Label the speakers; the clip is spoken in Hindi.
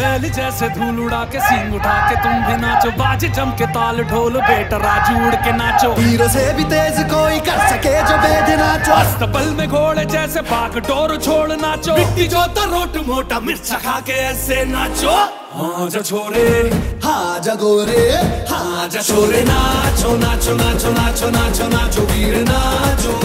Speaker 1: बैल जैसे धूल उड़ा के सींग उठा के तुम भी नाचो। बाज जम के ताल ढोल बेट राजू उड़ के नाचो।
Speaker 2: हीरो से भी तेज कोई कर सके जो बेद नाचो।
Speaker 1: अस्तबल में घोड़े जैसे पाक डोर छोड़ नाचो। मिट्टी जो तो रोट मोटा मिर्च खा के ऐसे नाचो। हाँ जा छोरे।
Speaker 2: हाँ जा गोरे
Speaker 1: हाँ जा छोरे। नाचो नाचो नाचो नाचो नाचो नाचो वीर नाचो।